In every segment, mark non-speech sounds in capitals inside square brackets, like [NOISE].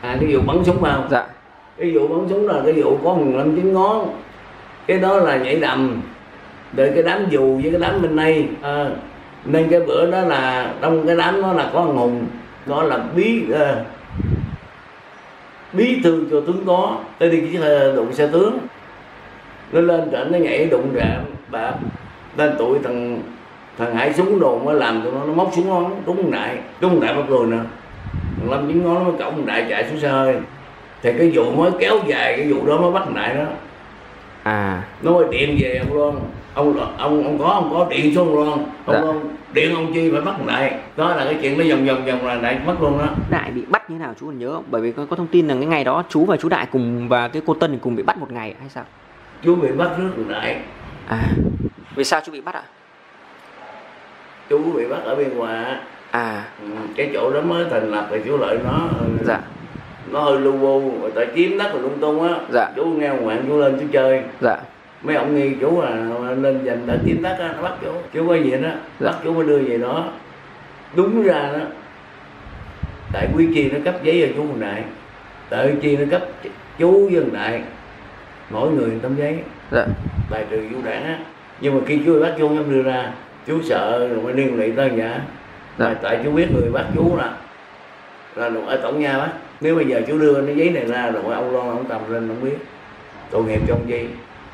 à cái vụ bắn súng vào dạ. Cái vụ bắn súng là cái vụ có một năm chín ngón. Cái đó là nhảy đầm. Để cái đám dù với cái đám bên đây. À, nên cái bữa đó là trong cái đám đó là có ông hùng. Đó là bí à, bí thư cho tướng có tới đi cái xe- đụng xe tướng. Nó lên trển nó nhảy đụng rạm bà lên tụi thằng thằng hải súng đồ mới làm tụi nó nó móc súng nó thằng đại trúng thằng đại bắt rồi nè thằng lâm chín ngón nó mới cổng đại chạy xuống xe hơi thì cái vụ mới kéo dài cái vụ đó mới bắt đại đó. À. Nó mới điện về ông loan. Ông ông ông có ông có điện xuống loan. Ông Dạ. loan điện ông chi phải bắt đại đó là cái chuyện nó vòng vòng vòng là đại mất luôn đó. Đại bị bắt như thế nào chú còn nhớ không? Bởi vì có, có thông tin là cái ngày đó chú và chú đại cùng và cái cô tân cùng bị bắt một ngày hay sao? Chú bị bắt trước thằng đại. À. Vì sao chú bị bắt ạ? Chú bị bắt ở biên hòa à. Cái chỗ đó mới thành lập thì chú lợi nó ừ, dạ. nó hơi lu bu rồi tại chiếm đất rồi lung tung á Dạ. chú nghe ngoạn chú lên chú chơi. Dạ. Mấy ông nghi chú là lên giành đã chiếm đất á nó bắt chú chú có gì đó Dạ. bắt chú mới đưa về đó. Đúng ra đó tại quý chi nó cấp giấy cho chú hồng đại tại quý chi nó cấp chú hồng đại mỗi người tấm giấy. Dạ. Bài trừ vũ đảng á nhưng mà khi chú bắt chú dám đưa ra chú sợ rồi mới liên lụy tới nhà Dạ. dạ. tại chú biết người bắt chú là là ở tổng nha á nếu bây giờ chú đưa cái giấy này ra rồi ông lo ông cầm lên không biết. Tội nghiệp cho ông chi.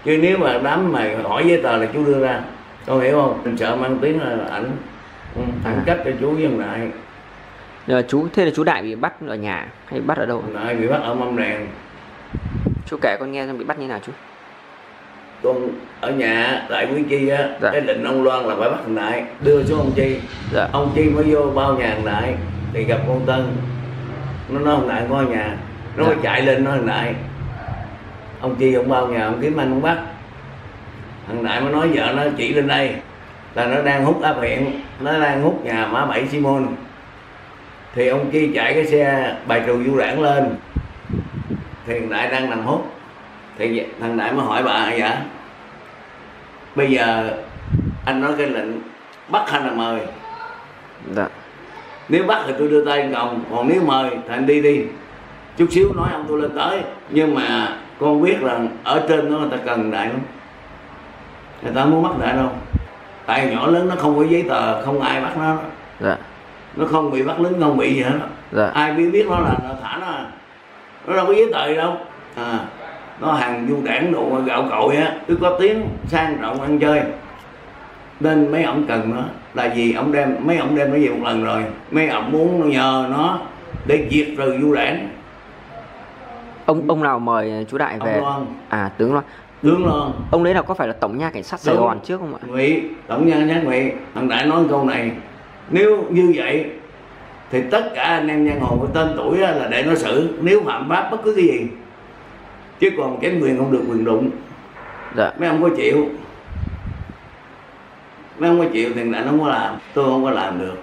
Chứ nếu mà đám mày hỏi giấy tờ là chú đưa ra con hiểu không? Mình sợ mang tiếng là ảnh ừ, ảnh À. cấp cho chú ông đại Nhờ chú thế là chú đại bị bắt ở nhà hay bắt ở đâu? Đại bị bắt ở mâm đèn chú kể con nghe xem bị bắt như nào chú con ở nhà tại quý chi á Dạ. cái định ông loan là phải bắt thằng đại đưa xuống ông chi. Dạ. Ông chi mới vô bao nhà thằng đại thì gặp con tân. Nó nói thằng đại có nhà nó Dạ. chạy lên nói thằng đại ông chi ông bao nhà ông kiếm anh ông bắt. Thằng đại mới nói vợ nó chỉ lên đây là nó đang hút áp hiện nó đang hút nhà má bảy simon. Thì ông chi chạy cái xe bài trừ du đảng lên. Thì thằng đại đang nằm hút thì thằng đại mới hỏi bà dạ bây giờ anh nói cái lệnh bắt hay là mời. Dạ. Nếu bắt thì tôi đưa tay cộng còn nếu mời thì anh đi đi. Chút xíu nói ông tôi lên tới nhưng mà con biết là ở trên đó người ta cần đại lắm. Người ta muốn bắt đại đâu. Tại nhỏ lớn nó không có giấy tờ không ai bắt nó. Dạ. Nó không bị bắt lính không bị gì hết. Dạ. Ai biết biết nó là nó thả nó. Nó đâu có giấy tờ gì đâu. À nó hàng du đảng đồ gạo cội á cứ có tiếng sang trọng ăn chơi. Nên mấy ông cần nó là vì ông đem mấy ông đem nó về một lần rồi mấy ông muốn nhờ nó để diệt trừ du đảng. Ông ông nào mời chú đại ông về? Loan. À tướng loan. Tướng loan. Ông đấy là có phải là tổng nha cảnh sát sài gòn trước không ạ? Ngụy tổng nhân nhắc ngụy thằng đại nói câu này nếu như vậy thì tất cả anh em giang hồ có tên tuổi là để nó xử nếu phạm pháp bất cứ cái gì chứ còn cái quyền không được quyền đụng. Dạ. Mấy ông có chịu? Mấy ông có chịu thì đại nó không có làm. Tôi không có làm được.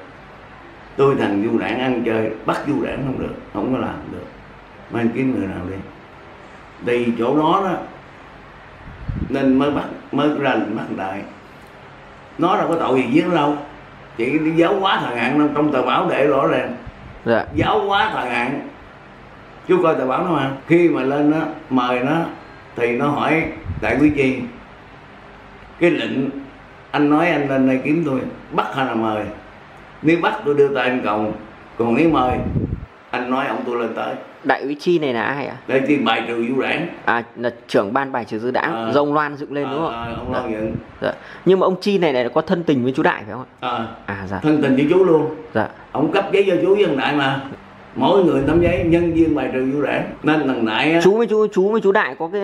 Tôi thằng du đảng ăn chơi bắt du đảng không được không có làm được. Mấy anh kiếm người nào đi? Thì chỗ đó đó nên mới bắt mới ra lệnh bắt thằng đại nó đâu có tội gì giết nó đâu. Chỉ đi giáo hóa thằng hạn trong tờ báo để rõ ràng. Dạ. Giáo hóa thời hạn chú coi tờ báo nó mà khi mà lên nó mời nó thì nó hỏi đại quý chi cái lệnh anh nói anh lên đây kiếm tôi bắt hay là mời? Nếu bắt tôi đưa tay anh cộng còn nếu mời anh nói ông tôi lên tới. Đại úy chi này là ai ạ? Đây thì bài trừ vũ đảng. À là trưởng ban bài trừ dư đảng Ờ. do ông loan dựng lên đúng không? ạ ông lo dựng. Dạ. nhưng mà ông chi này này có thân tình với chú đại phải không ạ? À, à dạ. Thân tình với chú luôn. Dạ. Ông cấp giấy cho chú với thằng đại mà mỗi người tấm giấy nhân viên bài trừ vũ đảng nên đại á, chú với chú chú với chú đại có cái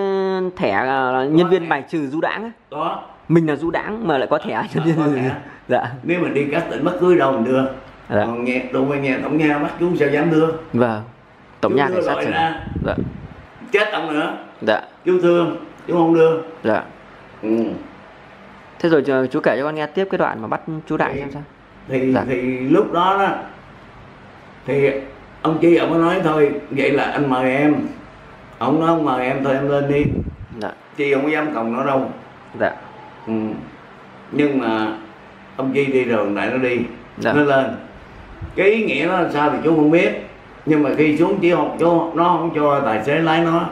thẻ à, nhân viên bài trừ du đảng á. Có. Mình là du đảng mà lại có thẻ nhân viên [LAUGHS] dạ. Nếu mà đi các tỉnh bất cứ đâu mình đưa Dạ. còn nghe đồ về nhà tổng nha bắt chú sao dám đưa? Vâng. Tổng nha cảnh sát gòn dạ. Chết ông nữa. Dạ. Chú thương chú không đưa. Dạ. Ừ. thế rồi chờ chú kể cho con nghe tiếp cái đoạn mà bắt chú đại Thì- xem sao. thì Dạ. thì lúc đó đó thì ông chi ông mới nói thôi. Vậy là anh mời em. Ông nói ông mời em thôi em lên đi. Dạ. Chi không có dám còng nó đâu. Dạ. Ừ. nhưng mà ông chi đi rồi lại nó đi. Dạ. nó lên. Cái ý nghĩa nó là sao thì chú không biết. Nhưng mà khi xuống chỉ học cho nó không cho tài xế lái nó.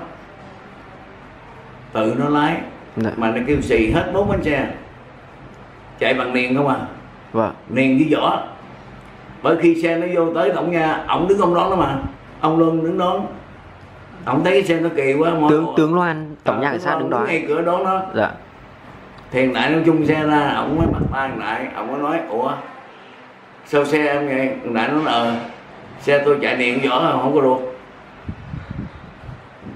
Tự nó lái. Dạ. Mà nó kêu xì hết bốn bánh xe. Chạy bằng niền không à? Vâng. Niền với vỏ bởi khi xe nó vô tới tổng nhà ổng đứng ông đón nó mà. Ông luôn đứng đón ổng thấy cái xe nó kỳ quá mọi tướng tướng loan tổng nhà cảnh sát đứng đó. ngay cửa đón nó. Dạ. Thì đại nó chung xe ra ổng mới bắt ba đại ổng mới nói ủa sao xe em thằng đại nó ờ xe tôi chạy điện vỏ không có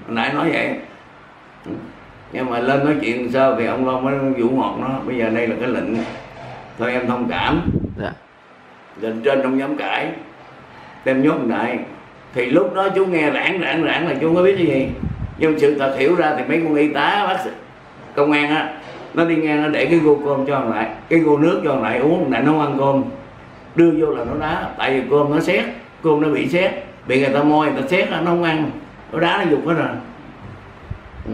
thằng đại nói vậy. Nhưng mà lên nói chuyện sao thì ông lo mới vũ ngọt nó bây giờ đây là cái lệnh thôi em thông cảm. Dạ lên trên không dám cãi. Đem nhốt thằng đại thì lúc đó chú nghe rãng rãng rãng là chú có biết cái gì. Nhưng sự thật hiểu ra thì mấy con y tá bác sĩ công an á nó đi ngang nó để cái gô cơm cho thằng lại. Cái gô nước cho thằng lại uống lại nó ăn cơm. Đưa vô là nó đá. Tại vì cơm nó xét cơm nó bị xét bị người ta môi người ta xét nó không ăn. Nó đá nó dục hết rồi. Ừ.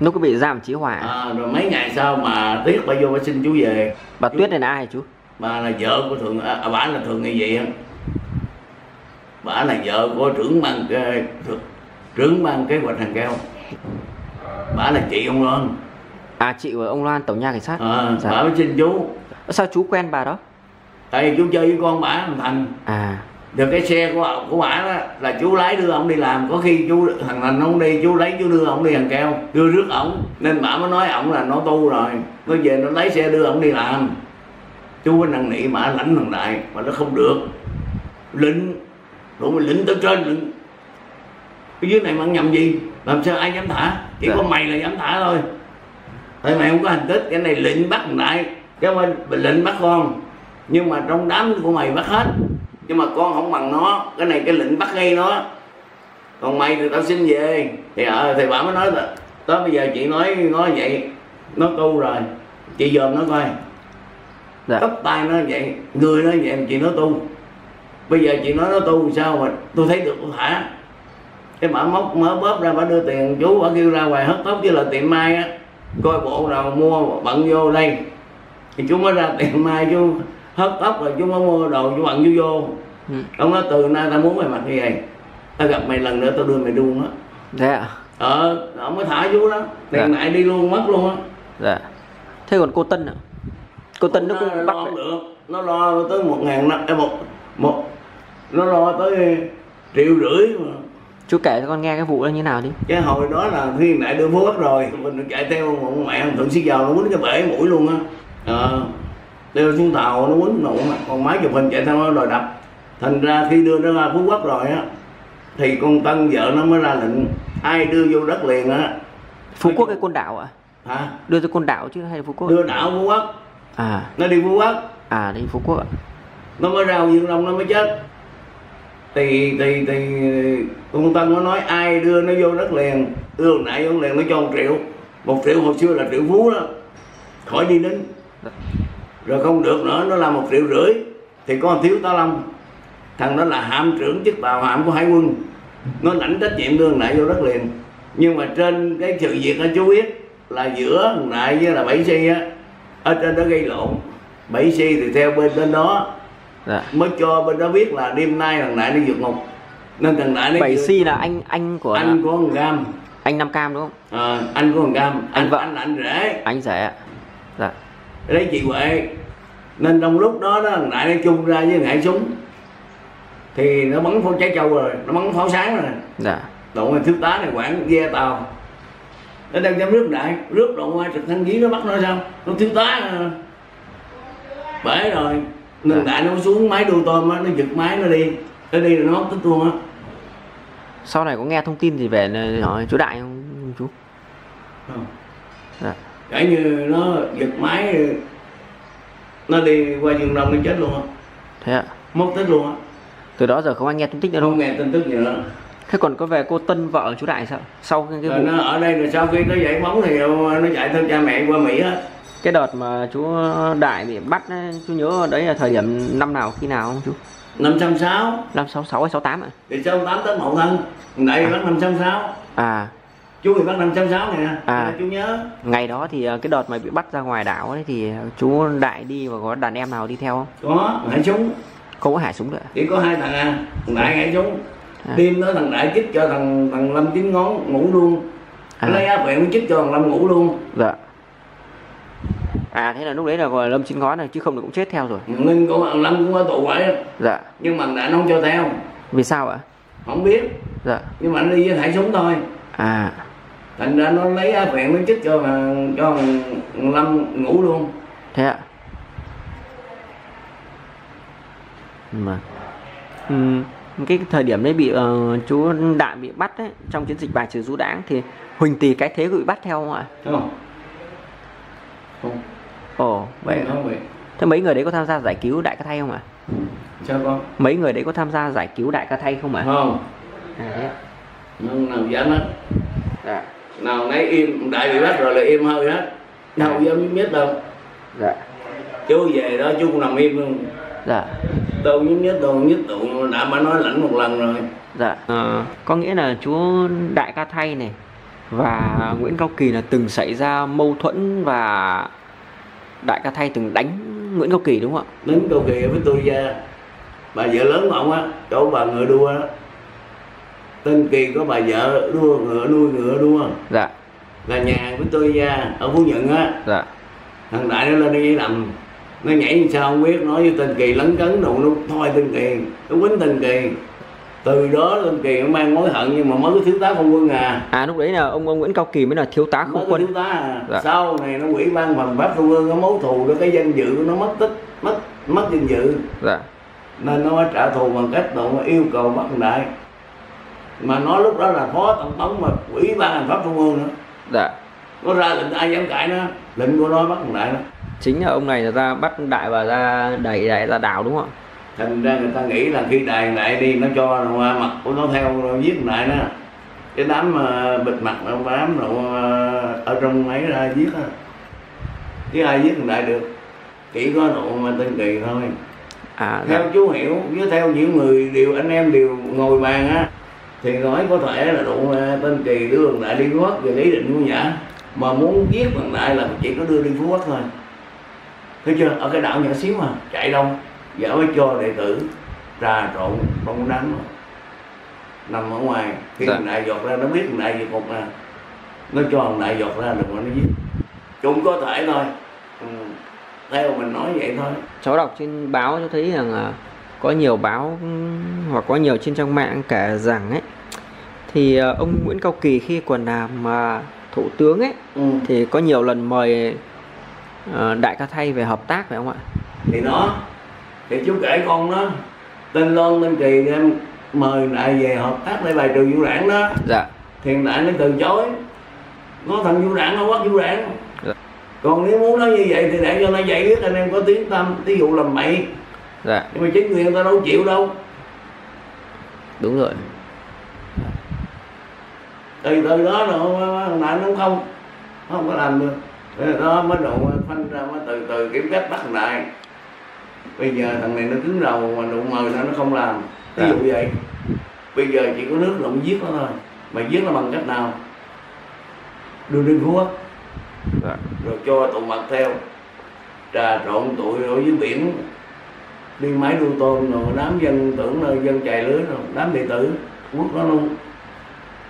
lúc có bị giam chí hỏa à, rồi mấy ngày sau mà tuyết bà vô bà xin chú về. Bà tuyết này là ai chú bà là vợ của thường à, bà là thường như vậy á bà là vợ của trưởng ban trưởng ban kế hoạch hàng keo. Bà là chị ông loan. À chị của ông loan tổng nhà cảnh sát. À, Dạ. bà mới xin chú. Sao chú quen bà đó? Tại vì chú chơi với con bà thằng thành. À. Được cái xe của của bà đó là chú lái đưa ông đi làm. Có khi chú thằng thành ông đi chú lấy chú đưa ông đi hàng keo. Đưa rước ổng nên bà mới nói ổng là nó tu rồi. Nó về nó lấy xe đưa ổng đi làm chú mới năn nỉ bà lãnh thằng đại mà nó không được. Lĩnh đủ mà lĩnh tới trên lĩnh cái dưới này mà ăn nhầm gì? Làm sao ai dám thả? Chỉ Dạ. có mày là dám thả thôi. Tại mày không có hành tích cái này lĩnh bắt thằng đại cái bên lĩnh bắt con. Nhưng mà trong đám của mày bắt hết. Nhưng mà con không bằng nó. Cái này cái lệnh bắt ngay nó. Còn mày thì tao xin về. Thì ờ thì bà mới nói là tới bây giờ chị nói nói vậy nó tu rồi. Chị dòm nó coi dạ. Cấp tay nó vậy người nó vậy chị nó tu. Bây giờ chị nói nó tu sao mà tôi thấy được tôi thả cái bà móc mở bóp ra bà đưa tiền chú bà kêu ra ngoài hớt tóc với là tiệm mai á. Coi bộ nào mua bận vô đây. Thì chú mới ra tiệm mai chú hớt tóc rồi chú mới mua đồ chú bận chú vô. Ừ. ông nói từ nay tao muốn mày mặc như vậy tao gặp mày lần nữa tao đưa mày luôn á. Thế ạ ờ ông mới thả chú đó. Tiền Dạ. lại đi luôn mất luôn á. Dạ. Thế còn cô tân ạ cô tân nó cũng bắt được. Nó lo tới một ngàn năm à, một một nó lo tới triệu rưỡi mà. Chú kể cho con nghe cái vụ đó như nào đi. Cái hồi đó là thiên đại đưa phố rồi mình chạy theo một mẹ thằng thượng sĩ giàu nó quýnh cái bể mũi luôn á. Ờ đưa xuống tàu nó quýnh nụ mà còn máy chụp hình chạy theo nó đòi đập. Thành ra khi đưa nó ra phú quốc rồi á thì con tân vợ nó mới ra lệnh ai đưa vô đất liền á? Phú quốc cái côn đảo ạ? Hả? Đưa tới côn đảo chứ hay phú quốc? Đưa đảo phú quốc à. Nó đi phú quốc. À đi phú quốc ạ. Nó mới ra dương đông nó mới chết. Thì thì thì con tân nó nói ai đưa nó vô đất liền. Đưa hồi nãy vô liền nó cho một triệu. Một triệu hồi xưa là triệu phú đó. Khỏi đi đến. Rồi không được nữa nó là một triệu rưỡi. Thì có thiếu tá lâm thằng đó là hạm trưởng chức tàu hạm của hải quân. Nó lãnh trách nhiệm đưa đại vô đất liền. Nhưng mà trên cái sự việc đó chú biết là giữa đại với là bảy si á ở trên đó gây lộn. Bảy si thì theo bên bên đó. Dạ. Mới cho bên đó biết là đêm nay thằng đại nó vượt ngục. Nên thằng đại nó bảy si là anh anh của anh của thằng cam. Anh nam cam đúng không? À, anh của thằng cam. Anh Anh vợ. anh anh rể. Anh rể ạ. Dạ. Lấy chị huệ. Nên trong lúc đó đó thằng đại nó chung ra với ngại súng. Thì nó bắn pháo trái châu rồi. Nó bắn pháo sáng rồi. Dạ. Đụng thiếu tá này quản ghe tàu nó đang dám rước đại rước đoạn ngoài trực thăng dí nó bắt nó sao? Nó thiếu tá. Bể rồi nên Dạ. đại nó xuống máy đu tôm á nó giật máy nó đi. Nó đi rồi nó mất tích luôn á. Sau này có nghe thông tin gì về hỏi chú đại không chú? Không. dạ. Kể như nó giật máy nó đi qua dương đông nó chết luôn á. Thế ạ. Mất tích luôn á. Từ đó giờ không ai nghe tung tích nữa đâu. Không nghe tin tức gì nữa thế còn có về cô tân vợ chú đại sao? Sau cái, vụ nó ở đây rồi sau khi nó giải phóng thì nó chạy theo cha mẹ qua mỹ hết cái đợt mà chú đại bị bắt ấy, chú nhớ đấy là thời điểm năm nào khi nào không chú? năm trăm sáu. Năm sáu sáu hay sáu tám ạ thì sau tám tới mậu thân đại bắt năm trăm sáu. À. Chú thì bắt năm trăm sáu nè À. chú nhớ. Ngày đó thì ờ, cái đợt mà bị bắt ra ngoài đảo ấy thì chú đại đi và có đàn em nào đi theo không? Có hải súng. Không có hải súng nữa. Chỉ có hai thằng à. Đại hải súng À. đêm đó thằng đại chích cho thằng thằng lâm chín ngón ngủ luôn. À. lấy áp huyện chích cho thằng lâm ngủ luôn. Dạ. À thế là lúc đấy là gọi lâm chín ngón này chứ không thì cũng chết theo rồi. Nên của thằng lâm cũng có tù vậy. Dạ. Nhưng mà nó không cho theo. Vì sao ạ? Không biết. Dạ. Nhưng mà nó đi với thảy súng thôi. À. Thành ra nó lấy áp huyện nó chích cho thằng cho thằng lâm ngủ luôn. Thế ạ. Mà ừm, cái thời điểm đấy bị ờ, chú đại bị bắt ấy, trong chiến dịch bài trừ du đảng thì huỳnh tỳ cái thế có bị bắt theo không ạ? Không. Không. Ồ vậy không vậy thế mấy người đấy có tham gia giải cứu đại ca thay không ạ? Sao con mấy người đấy có tham gia giải cứu đại ca thay không ạ? Không. À thế ạ. Nào, nào dám hết. Dạ. Nào nấy im đại bị bắt rồi là im hơi hết. Đâu dám nhất đâu. Dạ. Chú về đó chú cũng nằm im luôn. Dạ đâu nhúc nhất đâu nhất tụ mà đã bà nói lãnh một lần rồi. Dạ. Ờ, có nghĩa là chú đại ca thay này và nguyễn cao kỳ là từng xảy ra mâu thuẫn và đại ca thay từng đánh nguyễn cao kỳ đúng không ạ? Đến cầu kỳ với tôi ra. Bà vợ lớn của ông á chỗ bà ngựa đua á. Tên kỳ có bà vợ đua ngựa nuôi ngựa đua. Dạ. Là nhà với tôi ra ở phú nhuận á. Dạ. Thằng đại nó lên đi nằm nó nhảy như sao không biết nói với tên kỳ lấn cấn đồ nó thôi tên kỳ nó quýnh tên kỳ. Từ đó tên kỳ nó mang mối hận nhưng mà mới thiếu tá không quân à. À lúc đấy là ông ông nguyễn cao kỳ mới là thiếu tá không quân. thiếu tá à. Dạ. sau này nó quỹ ban phần pháp không quân nó mối thù đó cái danh dự nó mất tích mất mất danh dự. Dạ. Nên nó trả thù bằng cách tụng yêu cầu bắt đại. Mà nó lúc đó là phó tổng thống mà ủy ban hành pháp trung ương nữa. Dạ. Nó ra lệnh ai dám cãi nó lệnh của nó bắt đại đó chính là ông này là ra bắt đại và ra đẩy đại ra đảo đúng không thành ra người ta nghĩ là khi thằng đại đi nó cho mặt của nó theo nó giết đại đó. Cái đám mà bịt mặt nó bám rồi ở trong ấy ra giết á chứ ai giết đại được. Chỉ có độ mà tên kỳ thôi. À theo dạ. chú hiểu với theo những người đều anh em đều ngồi bàn á thì nói có thể là ờ, tên kỳ đưa đại đi phú quốc về ý định của nhã. Mà muốn giết thằng đại là chỉ có đưa đi phú quốc thôi thấy chưa ở cái đảo nhỏ xíu mà chạy đông vợ mới cho đệ tử trà trộn đám đó. nằm ở ngoài khi Dạ. đại giọt ra nó biết đại giật một nè nó cho thằng đại giọt ra được mà nó giết cũng có thể thôi ừ. theo mình nói vậy thôi cháu đọc trên báo cho thấy rằng là có nhiều báo hoặc có nhiều trên trang mạng kể rằng ấy thì ờ, ông Nguyễn Cao Kỳ khi còn làm ờ, thủ tướng ấy ừ. thì có nhiều lần mời ờ, đại ca thay về hợp tác phải không ạ? Thì nó thì chú kể con nó tên Loan tên Kỳ em mời lại về hợp tác để bài trừ vũ đảng đó. Dạ. Thì đại nó từ chối. Nó thành vũ đảng nó quát vũ đảng Dạ. còn nếu muốn nói như vậy thì để cho nó giải quyết anh em có tiếng tâm ví dụ làm bậy dạ. Nhưng mà chính quyền người ta đâu chịu đâu. Đúng rồi. Từ từ đó rồi thằng đại nó không không có làm được Đó mới độ phanh ra mới từ từ kiếm cách bắt đại bây giờ thằng này nó cứng đầu mà đụng mời nó nó không làm? Ví dụ vậy. Bây giờ chỉ có nước đụng giết nó thôi mà giết nó bằng cách nào? Đưa đi phú quốc dạ. rồi cho tụi mặt theo. Trà trộn tụi ở dưới biển. Đi máy đu tôm rồi đám dân tưởng là dân chài lưới rồi đám đệ tử quất nó luôn.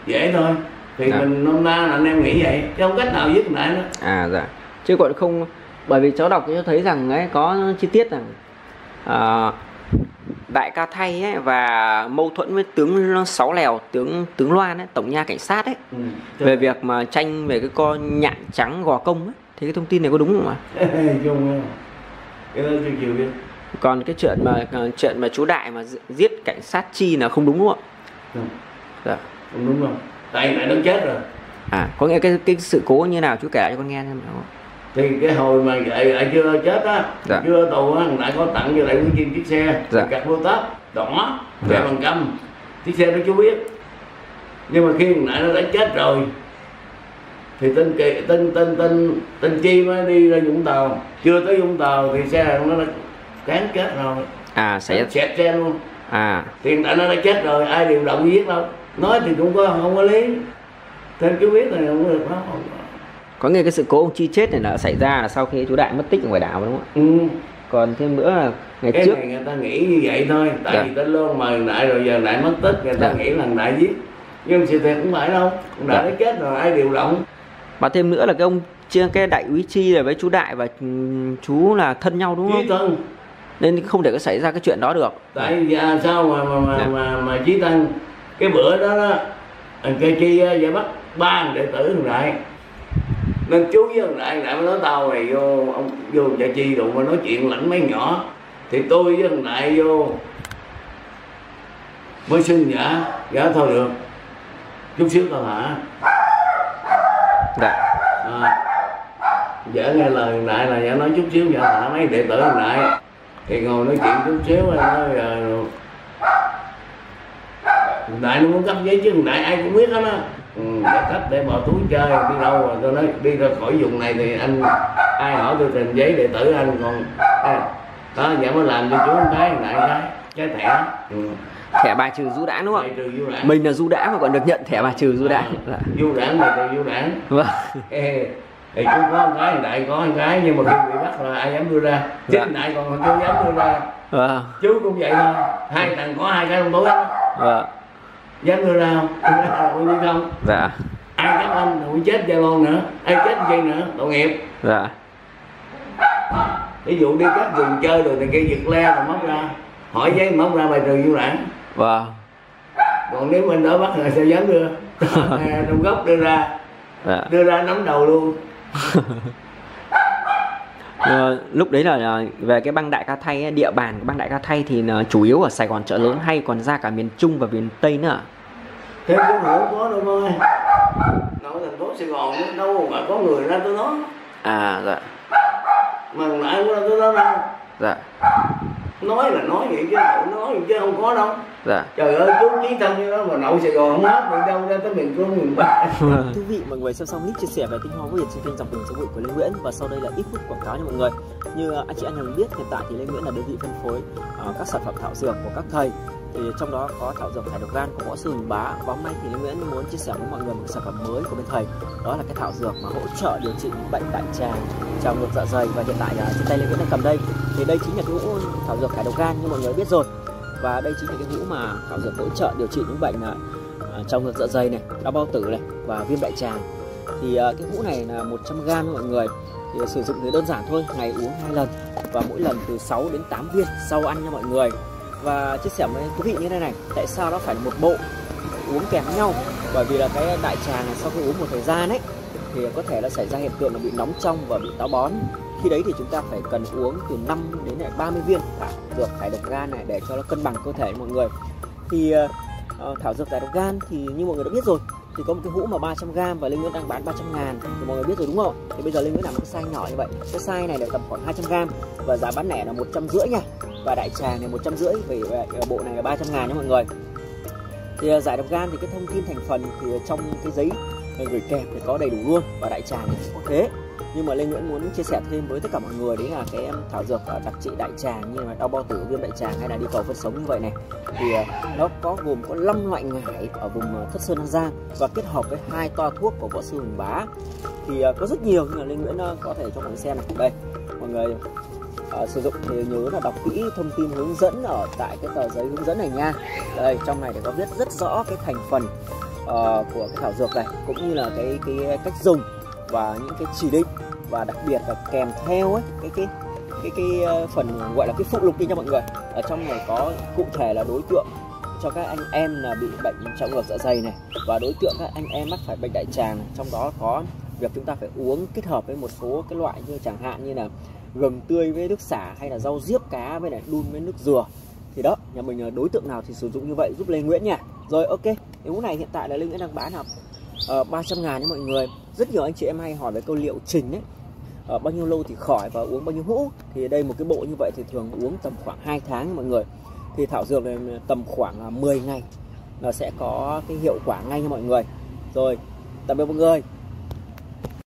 Dễ thôi thì Dạ. mình nôm na là anh em nghĩ vậy chứ không cách nào giết lại nữa à dạ. Chứ còn không bởi vì cháu đọc cho thấy rằng ấy có chi tiết rằng à, đại ca thay ấy và mâu thuẫn với tướng sáu lèo tướng tướng loan ấy tổng nha cảnh sát ấy ừ. về việc mà tranh về cái con nhạn trắng gò công ấy. Thì cái thông tin này có đúng không ạ? [LAUGHS] Chung cái đó tôi chịu biết. Còn cái chuyện mà chuyện mà chú đại mà gi- giết cảnh sát chi là không đúng đúng không ạ? Không, dạ. Không đúng không tại tại nó chết rồi. À có nghĩa cái cái sự cố như nào? Chú kể cho con nghe xem thì cái hồi mà lại chưa chết á Dạ. chưa tù á lại có tặng cho đại quý kim chiếc xe. Dạ. cặt vô tóc đỏ Dạ. bằng căm chiếc xe đó chú biết. Nhưng mà khi nãy nó đã chết rồi thì tên kỳ tên tên tên tên chi mới đi ra vũng tàu. Chưa tới vũng tàu thì xe nó đã cán chết rồi. À sẽ xẹt xe luôn. À. Thì tại nó đã chết rồi ai điều động giết đâu nói thì cũng có không có lý tên chú biết là không được đó có nghĩa cái sự cố ông chi chết này là xảy ra là sau khi chú đại mất tích ở ngoài đảo đúng không ạ ừ. còn thêm nữa là ngày cái trước này người ta nghĩ như vậy thôi tại Dạ. vì tên lôn mời đại rồi giờ đại mất tích người ta Dạ. nghĩ là đại giết nhưng sự thật không phải đâu đại Dạ. nó chết rồi ai điều động và thêm nữa là cái ông chia cái đại úy chi này với chú đại và ừ, chú là thân nhau đúng chí không tân nên không thể có xảy ra cái chuyện đó được tại vì à, sao mà mà mà, Dạ. mà, mà chí tân cái bữa đó đó thằng cây chi á, về bắt ba đệ tử thằng đại. Nên chú với thằng đại đại mới nói tao này vô ông vô chợ chi đụng mà nói chuyện lãnh mấy nhỏ. Thì tôi với thằng đại vô mới xin giả giả thôi được. Chút xíu tao hả? Dạ. À, vợ nghe lời thằng đại là vợ nói chút xíu vợ thả mấy đệ tử thằng đại. Thì ngồi nói chuyện chút xíu rồi nói đại nó muốn cấp giấy chứ đại ai cũng biết hết á. Ừ, cấp để bỏ túi chơi đi đâu rồi tôi nói đi ra khỏi vùng này thì anh ai hỏi tôi trình giấy đệ tử anh còn à, đó vợ mới làm cho chú cái một cái cái thẻ. Ừ. thẻ bài trừ du đãng đúng không? Ạ mình là du đãng mà còn được nhận thẻ bài trừ du đãng. Dạ. du đảng bài trừ du đảng vâng. Ê, thì chú có một cái đại có một cái nhưng mà khi bị bắt là ai dám đưa ra. Chứ Dạ. đại còn chưa dám đưa ra. Vâng. Chú cũng vậy thôi. Hai thằng có hai cái trong túi. Vâng dám đưa ra không đưa ra là bao nhiêu không? Dạ. Ai cắt anh cũng chết luôn nữa? Ai chết chi nữa? Tội nghiệp. Dạ. Ví dụ đi các vùng chơi rồi thì kia giật le rồi móc ra. Hỏi giấy móc ra bài trừ du đảng vâng. Còn nếu bên đó bắt rồi sao dám đưa? [LAUGHS] Trong góc đưa ra. Dạ. Đưa ra nắm đầu luôn [LAUGHS] Ờ, lúc đấy là về cái băng đại ca thay địa bàn của băng đại ca thay thì là chủ yếu ở Sài Gòn chợ lớn hay còn ra cả miền Trung và miền Tây nữa thêm chú hiểu có đâu thôi nội thành phố sài gòn đâu mà có người ra tôi nói à dạ. Mà lại qua tôi nói đâu. Dạ nói là nói vậy chứ không nói vậy chứ không có đâu. Dạ. Trời ơi chú chí thân như đó mà nội sài gòn không hết đi đâu ra tới miền trung miền bắc. [LAUGHS] Thưa quý vị, mọi người xem xong clip chia sẻ về tinh hoa Việt trên kênh dòng bình số bụi của Lê Nguyễn. Và sau đây là ít phút quảng cáo cho mọi người. Như anh chị anh em biết hiện tại thì Lê Nguyễn là đơn vị phân phối ờ, các sản phẩm thảo dược của các thầy. Thì trong đó có thảo dược thải độc gan của võ sư Huỳnh Bá. Và hôm nay thì Lê Nguyễn muốn chia sẻ với mọi người một sản phẩm mới của bên thầy. Đó là cái thảo dược mà hỗ trợ điều trị bệnh đại tràng, trào ngược dạ dày. Và hiện tại là trên tay Lê Nguyễn đang cầm đây thì đây chính là cái hũ thảo dược thải độc gan như mọi người biết rồi. Và đây chính là cái hũ mà thảo dược hỗ trợ điều trị những bệnh là trong trào ngược dạ dày này, đau bao tử này và viêm đại tràng. Thì à, cái hũ này là 100 gram mọi người. Thì sử dụng thì đơn giản thôi ngày uống hai lần và mỗi lần từ 6 đến 8 viên sau ăn nha mọi người. Và chia sẻ với quý vị như thế này tại sao nó phải là một bộ uống kèm nhau? Bởi vì là cái đại tràng này sau khi uống một thời gian ấy thì có thể là xảy ra hiện tượng là bị nóng trong và bị táo bón khi đấy thì chúng ta phải cần uống từ 5 đến lại 30 viên thảo dược thải độc gan này để cho nó cân bằng cơ thể mọi người. Thì uh, thảo dược thải độc gan thì như mọi người đã biết rồi thì có một cái hũ mà 300 g và Linh Nguyễn đang bán 300 ngàn thì mọi người biết rồi đúng không? Thì bây giờ Linh Nguyễn làm một cái size nhỏ như vậy cái size này là tầm khoảng 200 g và giá bán lẻ là một trăm rưỡi nha. Và đại tràng này một trăm rưỡi vì ờ, bộ này là 300 ngàn nha mọi người. Thì giải độc gan thì cái thông tin thành phần thì trong cái giấy gửi kèm thì có đầy đủ luôn và đại tràng thì cũng có thế nhưng mà Lê Nguyễn muốn chia sẻ thêm với tất cả mọi người đấy là cái em thảo dược đặc trị đại tràng như là đau bao tử viêm đại tràng hay là đi cầu phân sống như vậy này. Thì ờ, nó có gồm có 5 loại ngải ở vùng ờ, thất sơn an giang và kết hợp với hai toa thuốc của võ sư hùng bá. Thì ờ, có rất nhiều nhưng mà Lê Nguyễn có thể cho mọi người xem này. Đây mọi người ờ, sử dụng thì nhớ là đọc kỹ thông tin hướng dẫn ở tại cái tờ giấy hướng dẫn này nha. Đây trong này để có viết rất rõ cái thành phần uh, của cái thảo dược này cũng như là cái cái cách dùng và những cái chỉ định và đặc biệt là kèm theo ấy, cái cái cái cái ờ, phần gọi là cái phụ lục đi cho mọi người. Ở trong này có cụ thể là đối tượng cho các anh em là bị bệnh trọng ngược dạ dày này và đối tượng các anh em mắc phải bệnh đại tràng này. trong đó có việc chúng ta phải uống kết hợp với một số cái loại như chẳng hạn như là gừng tươi với nước xả hay là rau diếp cá với lại đun với nước dừa. Thì đó, nhà mình đối tượng nào thì sử dụng như vậy, giúp Lê Nguyễn nha. Rồi, ok, cái này hiện tại là Lê Nguyễn đang bán học Ờ, uh, 300 ngàn nha mọi người. Rất nhiều anh chị em hay hỏi về câu liệu trình ấy. Ở bao nhiêu lâu thì khỏi và uống bao nhiêu hũ. Thì đây một cái bộ như vậy thì thường uống tầm khoảng 2 tháng mọi người. Thì thảo dược này tầm khoảng à, 10 ngày là sẽ có cái hiệu quả ngay nha mọi người. Rồi tạm biệt mọi người.